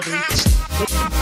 thing.